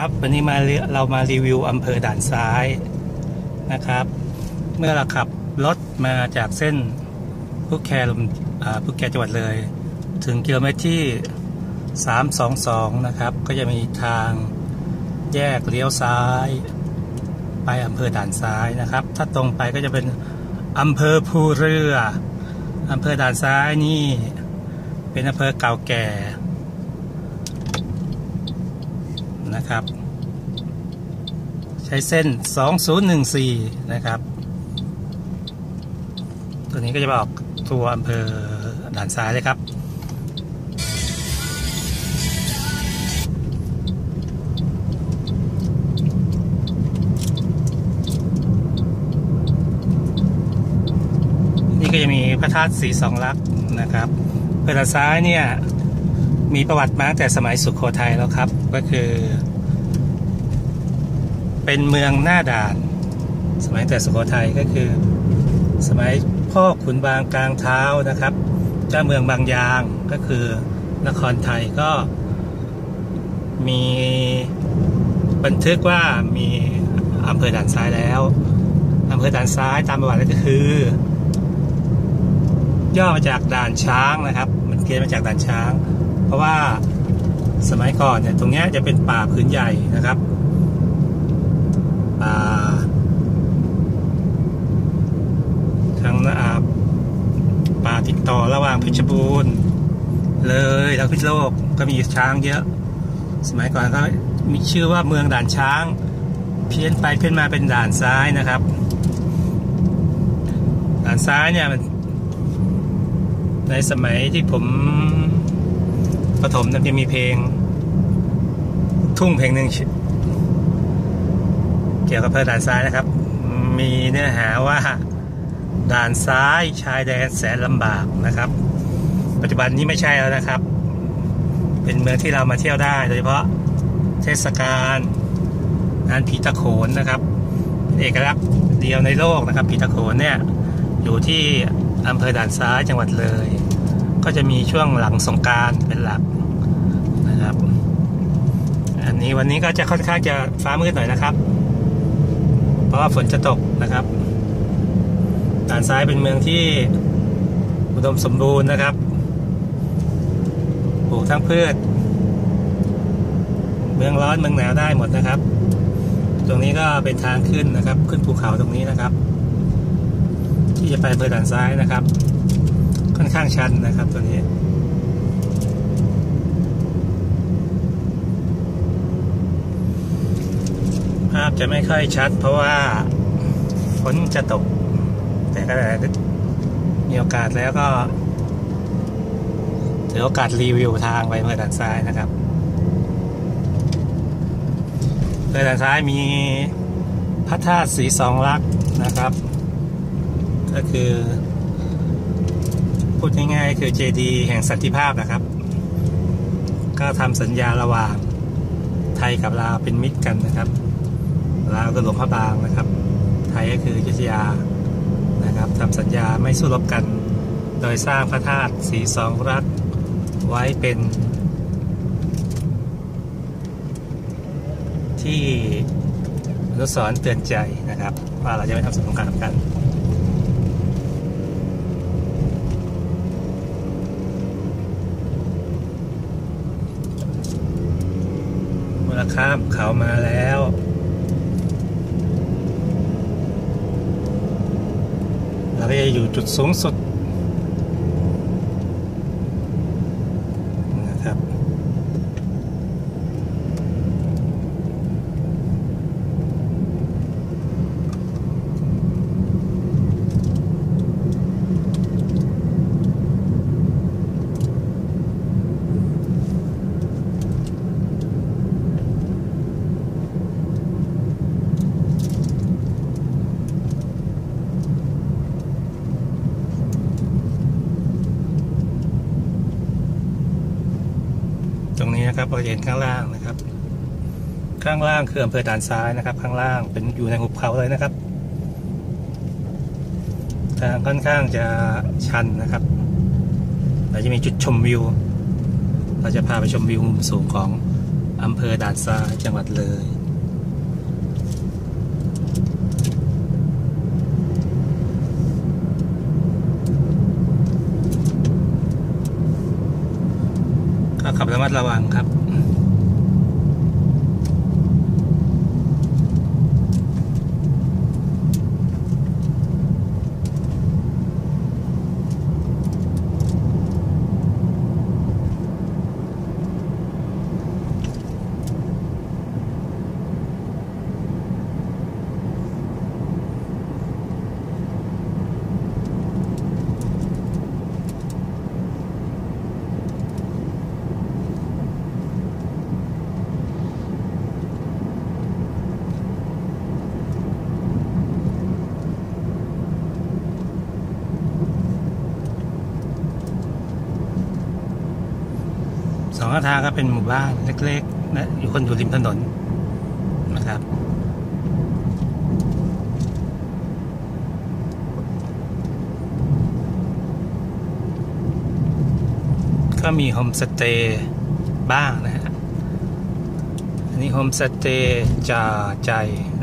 ครับวันนี้มาเรามารีวิวอำเภอด่านซ้ายนะครับ เมื่อเราขับรถมาจากเส้นพุกแคลมพุกแคจังหวัดเลย ถึงกิโลเมตรที่ 322 นะครับ ก็จะมีทางแยกเลี้ยวซ้าย ไปอำเภอด่านซ้ายนะครับ ถ้าตรงไปก็จะเป็นอำเภอภูเรืออำเภอด่านซ้ายนี่ เป็นอำเภอเก่าแก่ นะครับ ใช้เส้น 2014 นะครับ ตัวนี้ก็จะบอกตัวอำเภอด่านซ้ายเลยครับ นี่ก็จะมีพระธาตุสีสองลักษณ์นะครับเพื่านซ้ายเนี่ยมีประวัติมาตั้งแต่สมัยสุขโขทัยแล้วครับ ก็คือ เป็นเมืองหน้าด่าน สมัยแต่สุโขทัยก็คือ สมัยพ่อขุนบางกลางเท้านะครับเจ้าเมืองบางยางก็คือนครไทยก็มีบันทึกว่ามีอำเภอด่านซ้ายแล้วอำเภอด่านซ้ายตามประวัติก็คือ ย่อมาจากด่านช้างนะครับ มันเกิดมาจากด่านช้าง เพราะว่าสมัยก่อนเนี่ยตรงนี้จะเป็นป่าพื้นใหญ่นะครับ ทางอาป่าติดต่อระหว่างเพชรบูรณ์ เลยทางพิษณุโลกก็มีช้างเยอะ สมัยก่อนก็มีชื่อว่าเมืองด่านช้าง เพี้ยนไปเพี้ยนมาเป็นด่านซ้ายนะครับ ด่านซ้ายเนี่ยมันในสมัยที่ผมประถมเนี่ยจะมีเพลง ทุ่งเพลงหนึ่ง เกี่ยวกับอำเภอด่านซ้ายนะครับ มีเนื้อหาว่าด่านซ้ายชายแดนแสนลำบากนะครับ ปัจจุบันนี้ไม่ใช่แล้วนะครับ เป็นเมืองที่เรามาเที่ยวได้ โดยเฉพาะเทศกาลงานผีตะโขนนะครับ เอกลักษณ์เดียวในโลกนะครับผีตะโขนเนี่ยอยู่ที่อำเภอด่านซ้ายจังหวัดเลย ก็จะมีช่วงหลังสงการเป็นหลักนะครับ อันนี้วันนี้ก็จะค่อนข้างจะฟ้ามืดหน่อยนะครับ เพราะว่าฝนจะตกนะครับด่านซ้ายเป็นเมืองที่อุดมสมบูรณ์นะครับปลูกทั้งพืช เมืองร้อนเมืองหนาวได้หมดนะครับ ตรงนี้ก็เป็นทางขึ้นนะครับ ขึ้นภูเขาตรงนี้นะครับ ที่จะไปอำเภอด่านซ้ายนะครับ ค่อนข้างชันนะครับตัวนี้าพจะไม่ค่อยชัด เพราะว่าฝนจะตก แต่ก็มีโอกาสแล้วก็ถือโอกาสรีวิวทางไปอำเภอด่านซ้ายนะครับอำเภอด่านซ้ายมีพระธาตุสีสองลักษณ์นะครับ ก็คือพูดง่ายๆคือเจดีแห่งสันติภาพนะครับ ก็ทำสัญญาระหว่างไทยกับลาวเป็นมิตรกันนะครับ ลาวก็หลวงพระบางนะครับ ไทยก็คือยุธยานะครับทำสัญญาไม่สู้รบกัน โดยสร้างพระธาตุสีสองรักไว้เป็นที่อนุสรเตือนใจนะครับ ว่าเราจะไม่ทำสงครามกัน เมื่อข้ามเขามาแล้ว เราจะอยู่จุดสูงสุด นะครับเราเห็นข้างล่างนะครับ ข้างล่างคืออำเภอด่านซ้ายนะครับ ข้างล่างเป็นอยู่ในหุบเขาเลยนะครับทางค่อนข้างจะชันนะครับ เราจะมีจุดชมวิว เราจะพาไปชมวิวมุมสูงของอำเภอด่านซ้ายจังหวัดเลย ระมัดระวังครับ องข้างทางก็เป็นหมู่บ้านเล็กๆนะอยู่คนอยู่ริมถนนนะครับ ก็มีโฮมสเตย์บ้างนะฮะอันนี้โฮมสเตย์จ่าใจ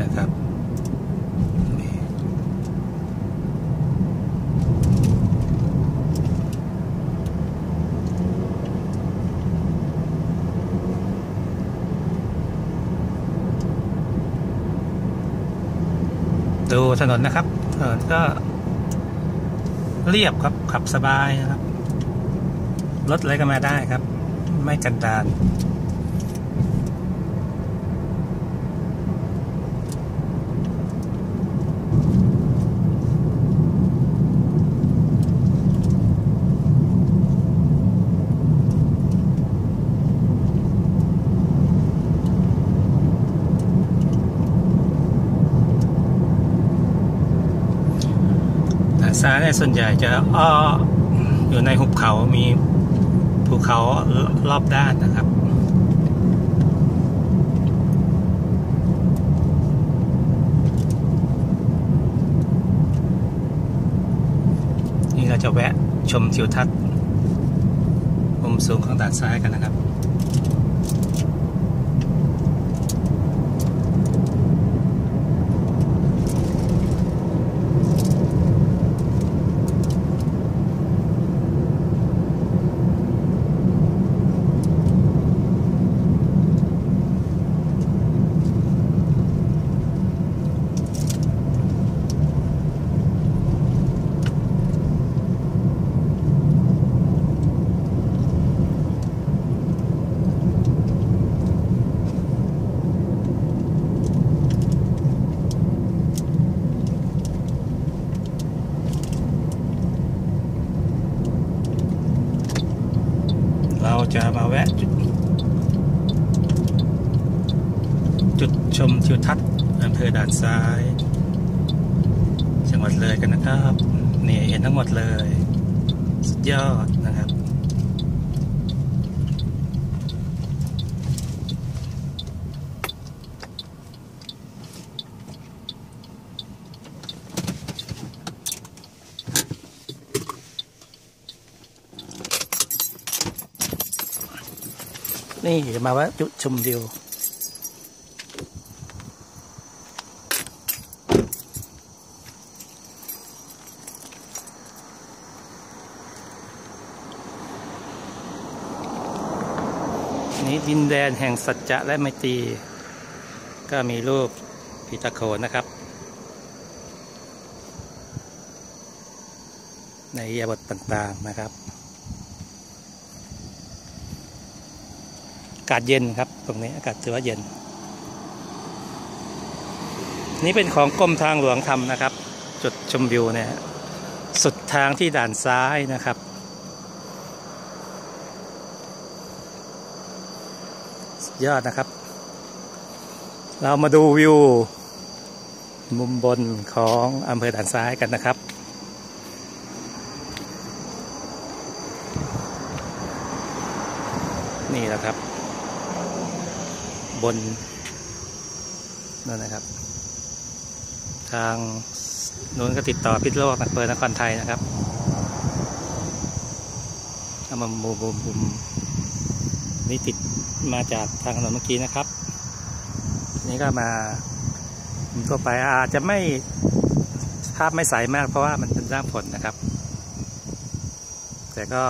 นะครับ ถนนนะครับถนนก็ เรียบครับขับสบายนะครับ รถอะไรก็มาได้ครับ ไม่กันดาน ทางซ้าเนี่ยส่วนใหญ่จะอ้ออยู่ในหุบเขา มีภูเขารอบด้านนะครับ นี่เราจะแวะชมทิวทัศน์มุมสูงของด่านซ้ายกันนะครับ เราจะมาแวะจุดจุดชมทิวทัศน์อำเภอด่านซ้าย จังหวัดเลยกันนะครับ นี่เห็นทั้งหมดเลย สุดยอด นะครับนี่มาจุดชมวิวนี้ดินแดนแห่งสัจจะและไมตรีก็มีรูปพีตาโขนนะครับ ในยาบทต่างๆนะครับ อากาศเย็นครับ ตรงนี้อากาศถือว่าเย็น นี่เป็นของกรมทางหลวงทำนะครับ จุดชมวิวเนี่ยสุดทางที่ด่านซ้ายนะครับ ยอดนะครับ เรามาดูวิว มุมบนของอำเภอด่านซ้ายกันนะครับนี่แหละครับ บนนั่นนะครับ ทางนู้นก็ติดต่อพิษโลกอำเภอนครไทยนะครับเอามามุมมุมมุมนี่ติดมาจากทางถนนเมื่อกี้นะครับ นี่ก็มาทั่วไปอาจจะไม่ภาพไม่ใสมากเพราะว่ามันเป็นร่างฝนนะครับ แต่ก็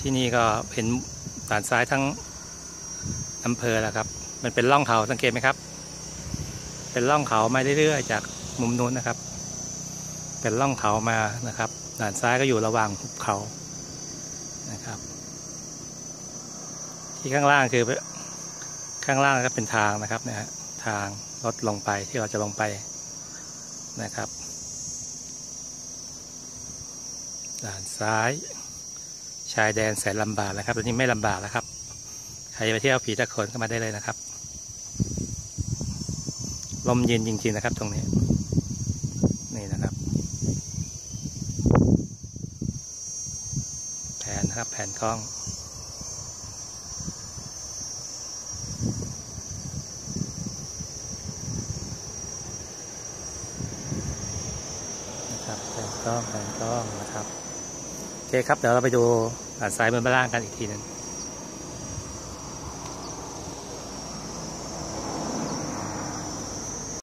ที่นี่ก็เห็นด่านซ้ายทั้ง อำเภอแล้วครับ มันเป็นร่องเขาสังเกตไหมครับ เป็นร่องเขามาเรื่อยๆจากมุมนู้นนะครับ เป็นร่องเขามานะครับด่านซ้ายก็อยู่ระหว่างหุบเขานะครับ ที่ข้างล่างคือข้างล่างก็เป็นทางนะครับนะฮะทางรถลงไปที่เราจะลงไปนะครับด่านซ้าย ชายแดนแสนลำบากนะครับตอนนี้ไม่ลำบากแล้วครับ ครจะไปเที่ยวผีตะโขนก็มาได้เลยนะครับ ลมเย็นจริงๆนะครับ ตรงนี้ นี่นะครับ แผนนะครับ แผนกล้อง นะครับแผนกล้องแผนกล้องนะครับโอเคครับ เดี๋ยวเราไปดูอ่านซ้ายบนบ้านล่างกันอีกทีหนึ่ง